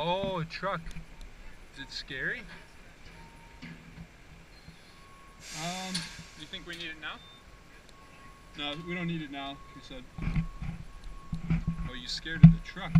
Oh, a truck. Is it scary? Um, you think we need it now? No, we don't need it now, he said. Oh, you scared of the truck?